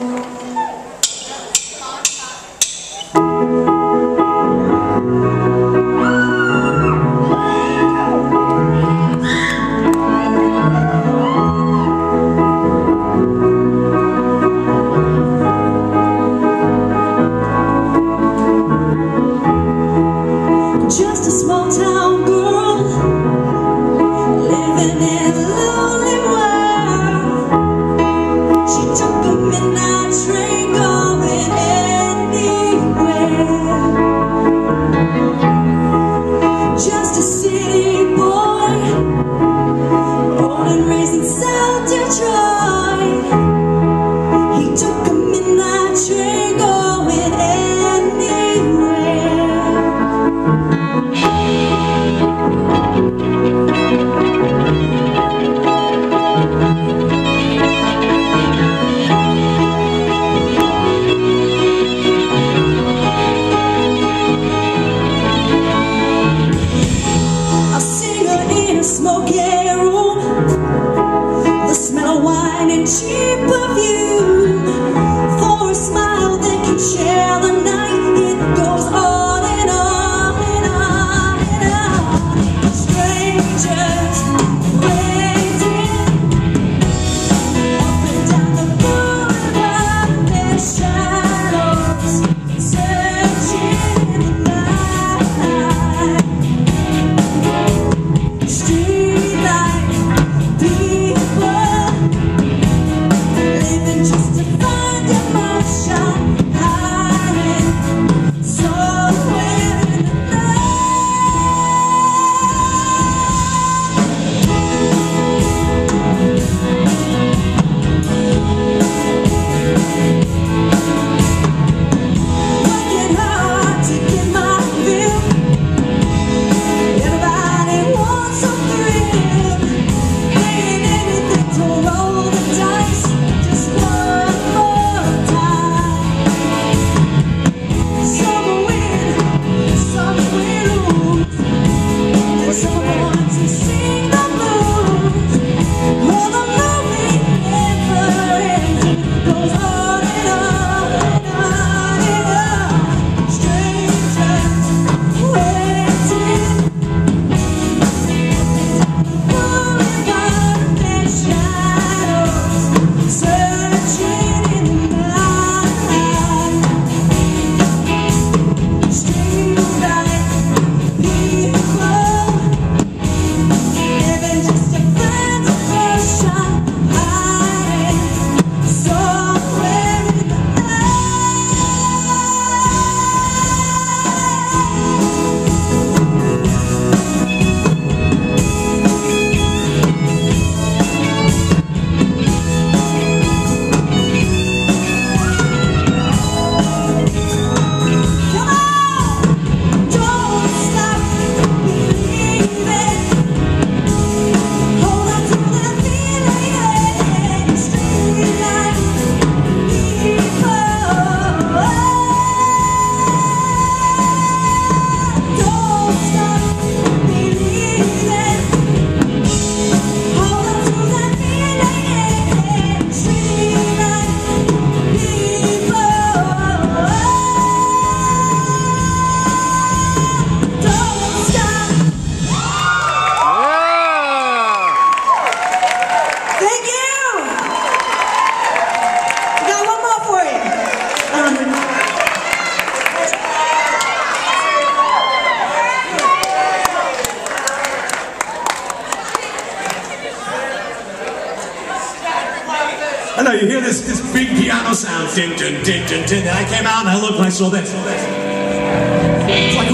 just a small town girl living in shape of you. I know you hear this this big piano sound, din din din din din. And I came out and I looked and I saw this. It's like